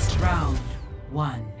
Last round, one.